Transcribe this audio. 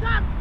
назад!